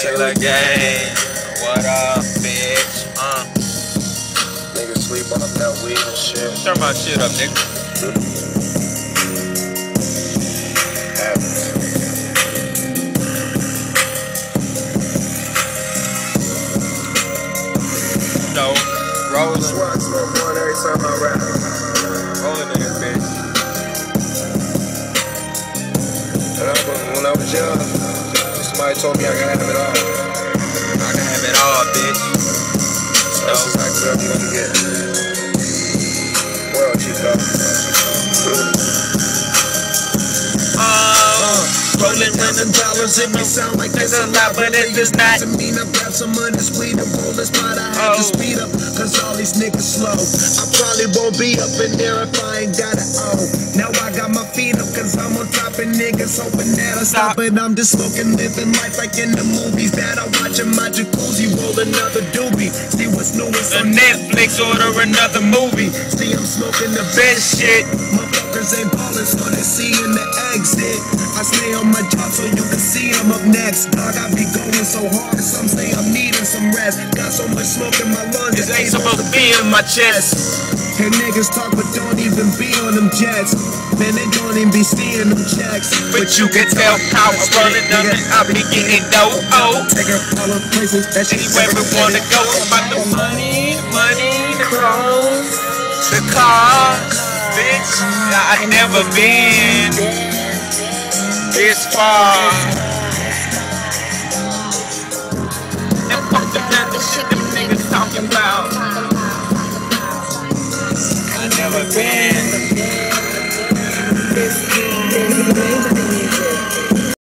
Killer gang. What up, bitch? Uh, Niggas sleep off that weed and shit. turn my shit up, nigga. No, rolling, I smoke one every time I rap. rolling in this bitch. When I, was, when I was young, somebody told me I could have it all. I can have it all, bitch. So that's exactly what I'm gonna get. World Chico. Uh, Rolling thousand dollars, it may sound like It's that's a lot, but it is just not. Doesn't mean I grab some money, weed and roll this pot. I had to Oh. speed up, cause all these niggas slow. I probably won't be up in there if I ain't got it on. Now I got my feet up, cause I'm on top niggas, hoping that I stop. But I'm just smoking, living life like in the movies. That I watch in my jacuzzi, roll another doobie. See what's new, on Netflix order another movie. See, I'm smoking the Best shit. Motherfuckers ain't ballin', so they seeing the exit. I stay on my job so you can see I'm up next. Dog, I be going so hard, some say I'm needing some rest. Got so much smoke in my lungs, This ain't supposed to be in my chest. And niggas talk, but don't even be on them jets. Man, they don't even be seeing them checks. But you can tell how I'm rolling up and I be getting dough. Oh, Take her all the places that she anywhere we wanna go. About the money, money, the clothes, the cars, bitch. I never been this far. And fuck the shit them niggas talking about. I never been this, you way that I.